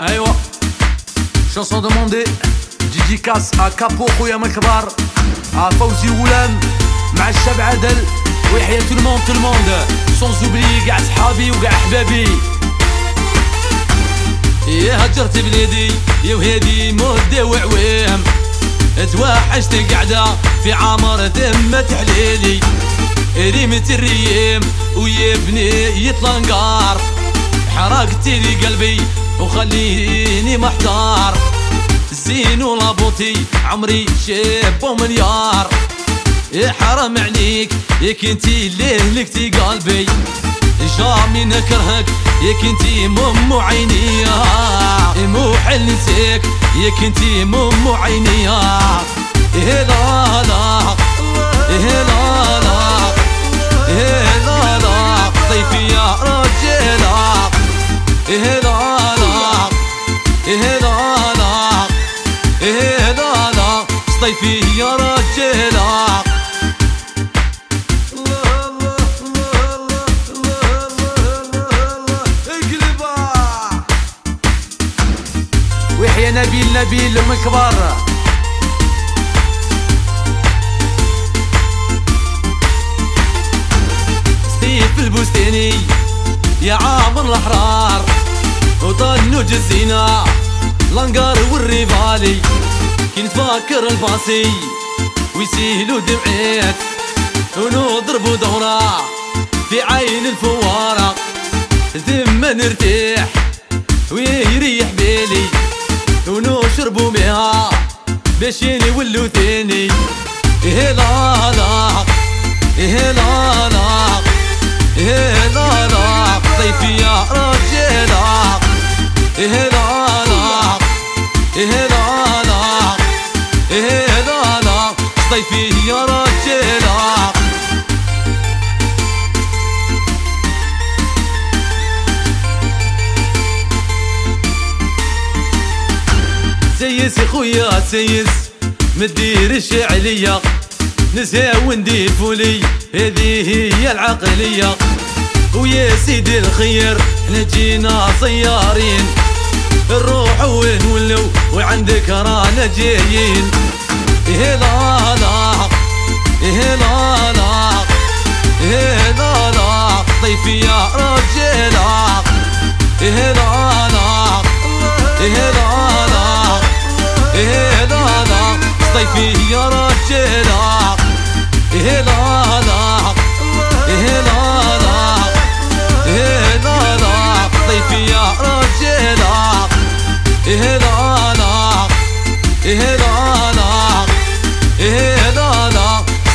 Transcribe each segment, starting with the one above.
ايوا شونسون دوموندي ديديكاس ا كابو خويا من الكبار فوزي ولام مع الشاب عدل ويحيى تو الموند تو الموند سون زوبلي كاع صحابي وكاع احبابي يا هجرت بلادي يا وهادي مدة وعوام توحشت قعدة في عمر ذمة حليلي ريمة الريم ويا بني يطلنقار حرقتي لي قلبي وخليني محتار. زين ولابوتي عمري شاب ومليار. يا حرام عليك يا كنتي ليه لكتي قلبي. جامي نكرهك يا كنتي مم عيني يا مو حلتك يا كنتي مم عيني يا لا لا لا لا لا لا. طيفي يا رجال لا لا صيفي يا رجال ويحيى نبيل نبيل من ستيف البستاني يا عامر الأحرار وطنو جزينا. لانقار والريفالي. كنت فاكر الباسي ويسيلو دمعيت ونضربو دورة في عين الفوارة. ثم نرتاح ويريح بالي ونشربو بها باش يولو ثاني إيه لا لا إيه لا لا إيه ضيفي يا رجال سيس خويا سيس مدير الشعلية. نساء وندي فولي هذه هي العقلية. ويا سيدي الخير نجينا صيارين. الروح وين ولو وعندك رانا جايين. إيه لا لا إيه لا لا إيه ضيفي يا رجال إيه لا لا إيه لا لا إيه لا لا ضيفي يا رجال إيه لا لا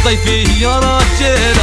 ضيفي يا رجال